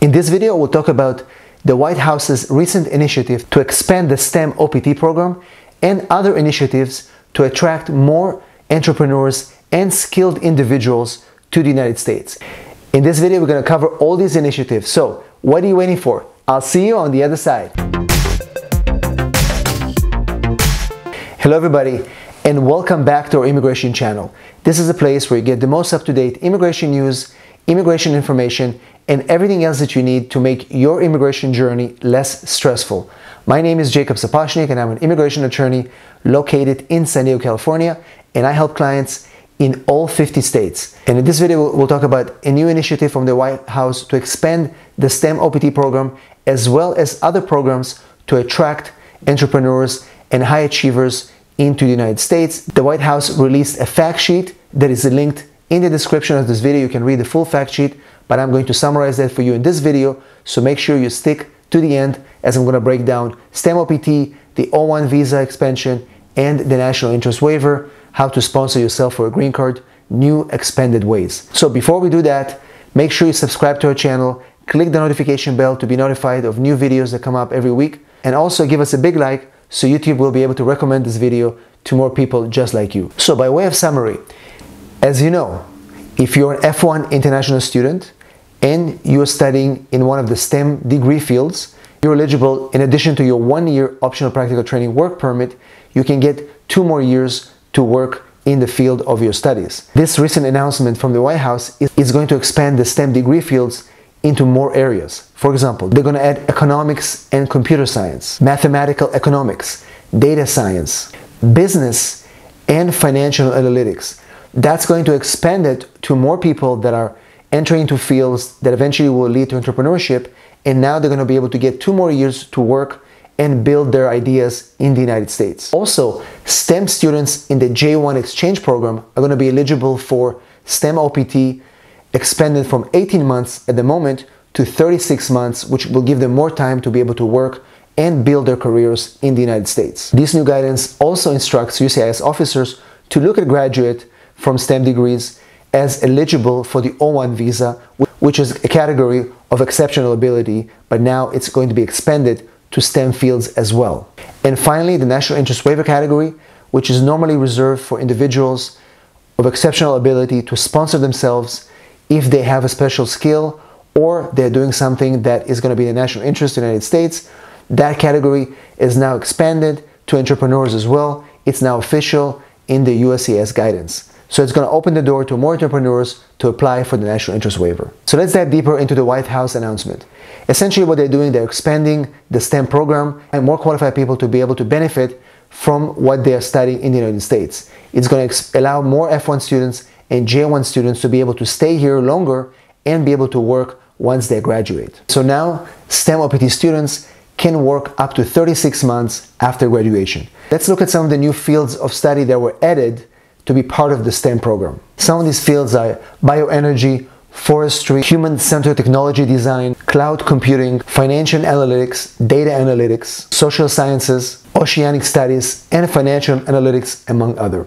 In this video, we'll talk about the White House's recent initiative to expand the STEM OPT program and other initiatives to attract more entrepreneurs and skilled individuals to the United States. In this video, we're going to cover all these initiatives. So, what are you waiting for? I'll see you on the other side. Hello, everybody, and welcome back to our immigration channel. This is a place where you get the most up to date immigration news, immigration information, and everything else that you need to make your immigration journey less stressful. My name is Jacob Sapochnick, and I'm an immigration attorney located in San Diego, California, and I help clients in all 50 states. And in this video, we'll talk about a new initiative from the White House to expand the STEM OPT program as well as other programs to attract entrepreneurs and high achievers into the United States. The White House released a fact sheet that is linked in the description of this video. You can read the full fact sheet, but I'm going to summarize that for you in this video. So make sure you stick to the end as I'm going to break down STEM OPT, the O1 visa expansion, and the national interest waiver, how to sponsor yourself for a green card, new expanded ways. So before we do that, make sure you subscribe to our channel, click the notification bell to be notified of new videos that come up every week, and also give us a big like so YouTube will be able to recommend this video to more people just like you. So by way of summary, as you know, if you're an F1 international student and you're studying in one of the STEM degree fields, you're eligible, in addition to your one year optional practical training work permit, you can get two more years to work in the field of your studies. This recent announcement from the White House is going to expand the STEM degree fields into more areas. For example, they're going to add economics and computer science, mathematical economics, data science, business, and financial analytics. That's going to expand it to more people that are entering into fields that eventually will lead to entrepreneurship. And now they're going to be able to get two more years to work and build their ideas in the United States. Also, STEM students in the J1 exchange program are going to be eligible for STEM OPT expanded from 18 months at the moment to 36 months, which will give them more time to be able to work and build their careers in the United States. This new guidance also instructs USCIS officers to look at graduate from STEM degrees as eligible for the O1 visa, which is a category of exceptional ability, but now it's going to be expanded to STEM fields as well. And finally, the national interest waiver category, which is normally reserved for individuals of exceptional ability to sponsor themselves if they have a special skill or they're doing something that is going to be in the national interest in the United States. That category is now expanded to entrepreneurs as well. It's now official in the USCIS guidance. So it's going to open the door to more entrepreneurs to apply for the national interest waiver. So let's dive deeper into the White House announcement. Essentially what they're doing, they're expanding the STEM program and more qualified people to be able to benefit from what they are studying in the United States. It's going to allow more F1 students and J1 students to be able to stay here longer and be able to work once they graduate. So now STEM OPT students can work up to 36 months after graduation. Let's look at some of the new fields of study that were added to be part of the STEM program. Some of these fields are bioenergy, forestry, human-centered technology design, cloud computing, financial analytics, data analytics, social sciences, oceanic studies, and financial analytics, among other.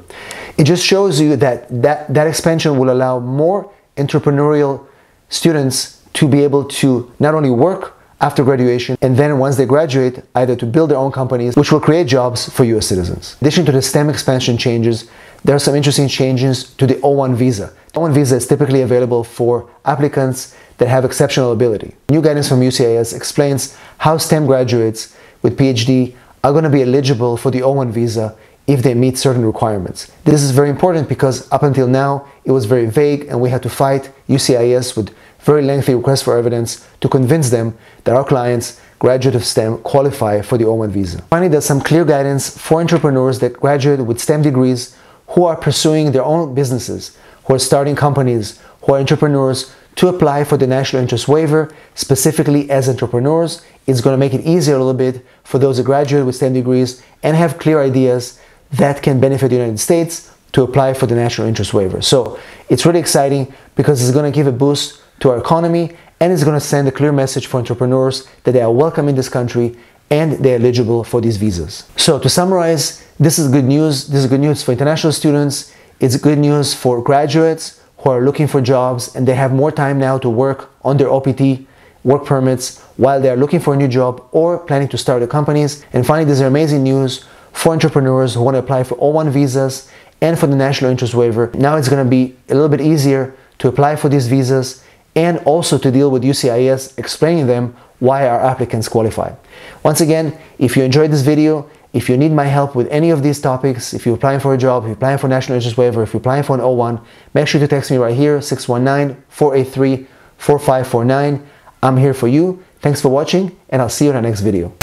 It just shows you that that, that expansion will allow more entrepreneurial students to be able to not only work after graduation and then once they graduate either to build their own companies which will create jobs for US citizens. In addition to the STEM expansion changes, there are some interesting changes to the O1 visa. The O1 visa is typically available for applicants that have exceptional ability. New guidance from UCIS explains how STEM graduates with PhD are going to be eligible for the O1 visa if they meet certain requirements. This is very important because up until now it was very vague and we had to fight UCIS with very lengthy requests for evidence to convince them that our clients, graduate of STEM, qualify for the O1 visa. Finally, there's some clear guidance for entrepreneurs that graduate with STEM degrees who are pursuing their own businesses, who are starting companies, who are entrepreneurs to apply for the national interest waiver, specifically as entrepreneurs. It's going to make it easier a little bit for those who graduate with STEM degrees and have clear ideas that can benefit the United States to apply for the national interest waiver. So it's really exciting because it's going to give a boost to our economy and it's going to send a clear message for entrepreneurs that they are welcome in this country and they're eligible for these visas. So to summarize, this is good news. This is good news for international students. It's good news for graduates who are looking for jobs and they have more time now to work on their OPT work permits while they are looking for a new job or planning to start their companies. And finally, this is amazing news for entrepreneurs who want to apply for O1 visas and for the national interest waiver. Now it's going to be a little bit easier to apply for these visas and also to deal with UCIS explaining them why are applicants qualified. Once again, if you enjoyed this video, if you need my help with any of these topics, if you're applying for a job, if you're applying for national interest waiver, if you're applying for an O1, make sure to text me right here, 619-483-4549. I'm here for you. Thanks for watching, and I'll see you in the next video.